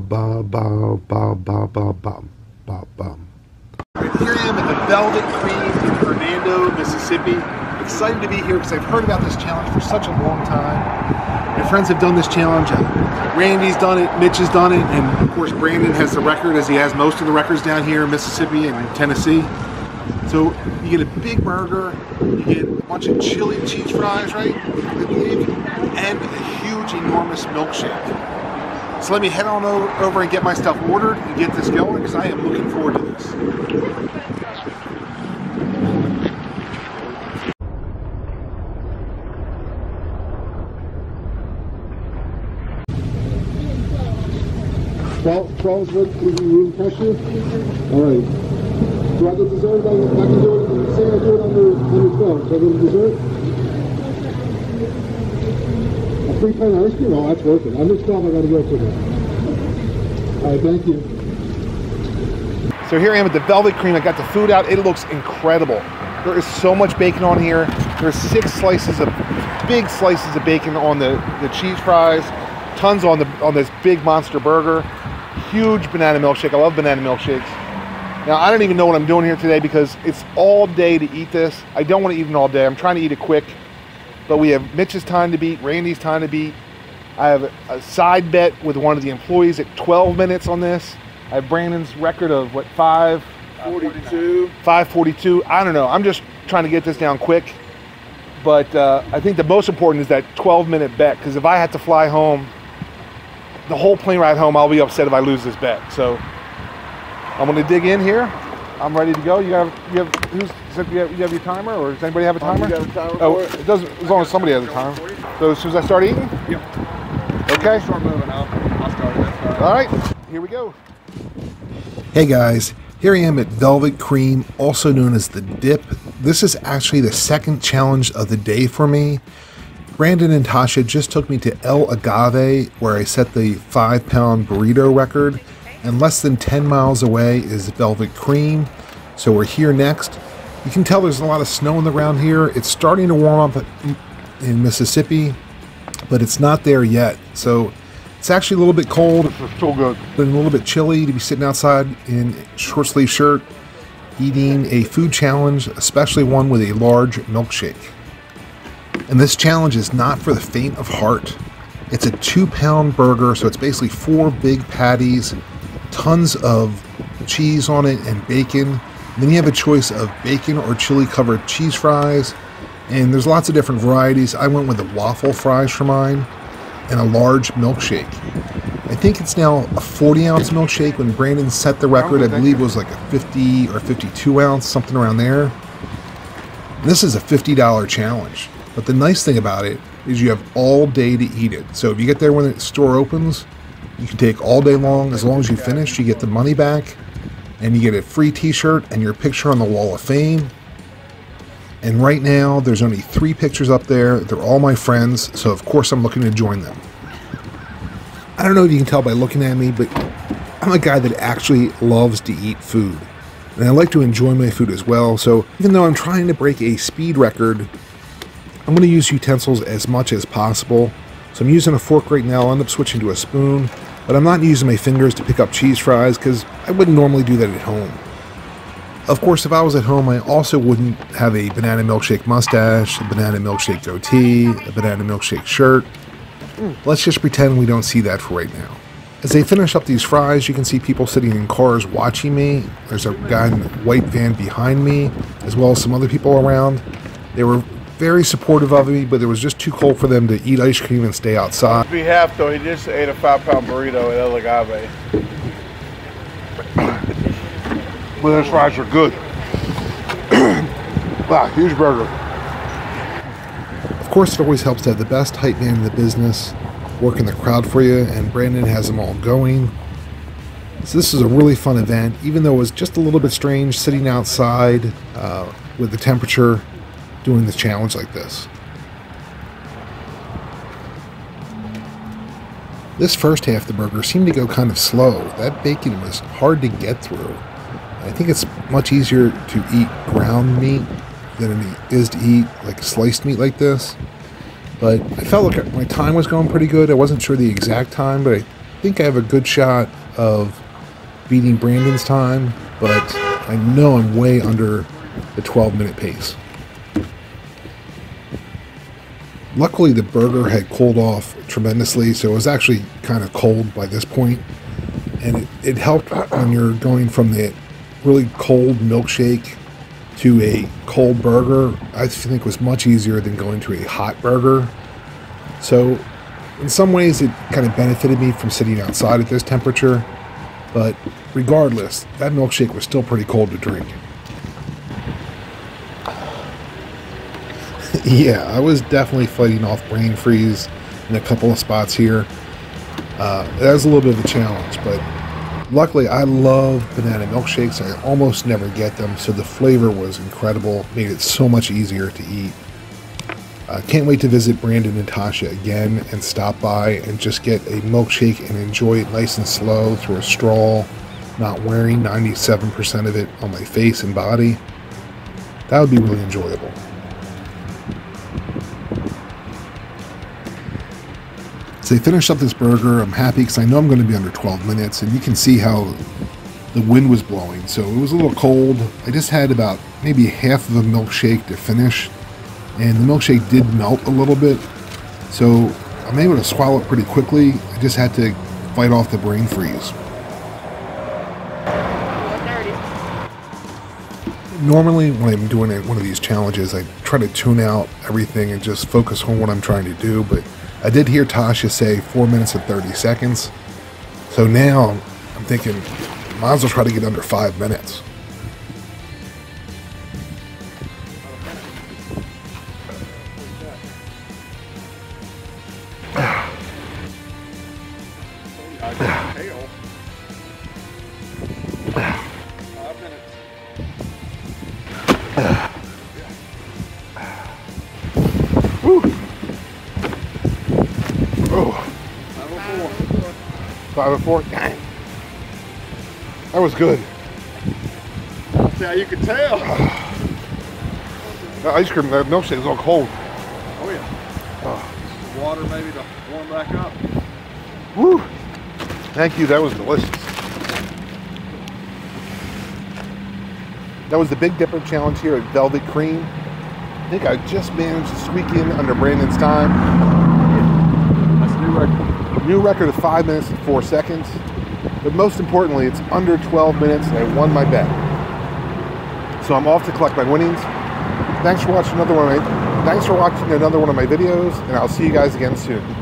ba ba ba ba ba ba ba ba. Here I am at the Velvet Cream in Hernando, Mississippi. Excited to be here because I've heard about this challenge for such a long time. My friends have done this challenge. Randy's done it, Mitch has done it, and of course Brandon has the record as he has most of the records down here in Mississippi and Tennessee. So you get a big burger, you get a bunch of chili cheese fries, right? And a huge, enormous milkshake. So let me head on over and get my stuff ordered and get this going because I am looking forward to this. Did you impress you? All right. Do I get dessert? I, I can do it. Say I do it under under 12. So I get dessert? Free of ice cream? Oh, that's worth it. Under 12, I got to go for that. All right, thank you. So here I am at the Velvet Cream. I got the food out. It looks incredible. There is so much bacon on here. There's six slices of big slices of bacon on the, the cheese fries, tons on the on this big monster burger huge banana milkshake. I love banana milkshakes. Now, I don't even know what I'm doing here today because it's all day to eat this. I don't want to eat it all day. I'm trying to eat it quick. But we have Mitch's time to beat, Randy's time to beat. I have a side bet with one of the employees at 12 minutes on this. I have Brandon's record of what, 5? 42. 542. I don't know. I'm just trying to get this down quick. But uh, I think the most important is that 12 minute bet because if I had to fly home the whole plane ride home, I'll be upset if I lose this bet. So I'm going to dig in here. I'm ready to go. You have you have who's you have, you have your timer, or does anybody have a timer? Um, have a timer oh, it? it doesn't. As long as somebody has a timer. So as soon as I start eating. Yep. Okay. Start moving. I'll, I'll start it. All right. Here we go. Hey guys, here I am at Velvet Cream, also known as the Dip. This is actually the second challenge of the day for me. Brandon and Tosha just took me to El Agave, where I set the five pound burrito record, and less than 10 miles away is Velvet Cream. So we're here next. You can tell there's a lot of snow in the ground here. It's starting to warm up in Mississippi, but it's not there yet. So it's actually a little bit cold. It's still good. But a little bit chilly to be sitting outside in a short sleeve shirt, eating a food challenge, especially one with a large milkshake. And this challenge is not for the faint of heart. It's a two pound burger, so it's basically four big patties, tons of cheese on it, and bacon. Then you have a choice of bacon or chili covered cheese fries. And there's lots of different varieties. I went with the waffle fries for mine and a large milkshake. I think it's now a 40 ounce milkshake. When Brandon set the record, I believe it was like a 50 or 52 ounce, something around there. This is a $50 challenge. But the nice thing about it is you have all day to eat it. So if you get there when the store opens, you can take all day long. As long as you finish, you get the money back and you get a free t-shirt and your picture on the wall of fame. And right now, there's only three pictures up there. They're all my friends, so of course I'm looking to join them. I don't know if you can tell by looking at me, but I'm a guy that actually loves to eat food. And I like to enjoy my food as well, so even though I'm trying to break a speed record I'm going to use utensils as much as possible. So I'm using a fork right now. I'll end up switching to a spoon. But I'm not using my fingers to pick up cheese fries because I wouldn't normally do that at home. Of course, if I was at home, I also wouldn't have a banana milkshake mustache, a banana milkshake goatee, a banana milkshake shirt. Let's just pretend we don't see that for right now. As they finish up these fries, you can see people sitting in cars watching me. There's a guy in a white van behind me, as well as some other people around. They were very supportive of me, but it was just too cold for them to eat ice cream and stay outside. On behalf, though, he just ate a five pound burrito at El Agave. Well, those fries are good. wow, huge burger. Of course, it always helps to have the best hype man in the business working the crowd for you, and Brandon has them all going. So this is a really fun event, even though it was just a little bit strange sitting outside uh, with the temperature doing the challenge like this. This first half of the burger seemed to go kind of slow. That bacon was hard to get through. I think it's much easier to eat ground meat than it is to eat like sliced meat like this. But I felt like my time was going pretty good. I wasn't sure the exact time, but I think I have a good shot of beating Brandon's time, but I know I'm way under the 12 minute pace. Luckily, the burger had cooled off tremendously, so it was actually kind of cold by this point, and it, it helped when you're going from the really cold milkshake to a cold burger. I think was much easier than going to a hot burger. So, in some ways, it kind of benefited me from sitting outside at this temperature, but regardless, that milkshake was still pretty cold to drink. yeah, I was definitely fighting off brain freeze in a couple of spots here. Uh, that was a little bit of a challenge, but luckily I love banana milkshakes. I almost never get them, so the flavor was incredible, made it so much easier to eat. Uh, can't wait to visit Brandon and Tosha again and stop by and just get a milkshake and enjoy it nice and slow through a straw, not wearing 97% of it on my face and body. That would be really enjoyable. They finished up this burger. I'm happy because I know I'm going to be under 12 minutes, and you can see how the wind was blowing. So it was a little cold. I just had about maybe half of a milkshake to finish, and the milkshake did melt a little bit. So I'm able to swallow it pretty quickly. I just had to fight off the brain freeze. Normally, when I'm doing one of these challenges, I try to tune out everything and just focus on what I'm trying to do. But I did hear Tosha say 4 minutes and 30 seconds. So now I'm thinking, might as well try to get under 5 minutes. Five and four. Dang. That was good. Yeah, you can tell. That ice cream, that milkshake is all cold. Oh yeah. Oh. Water maybe to warm back up. Woo! Thank you, that was delicious. That was the Big Dipper challenge here at Velvet Cream. I think I just managed to squeak in under Brandon's time. That's a new record. New record of 5 minutes and 4 seconds. But most importantly, it's under 12 minutes and I won my bet. So I'm off to collect my winnings. Thanks for watching another one of my thanks for watching another one of my videos, and I'll see you guys again soon.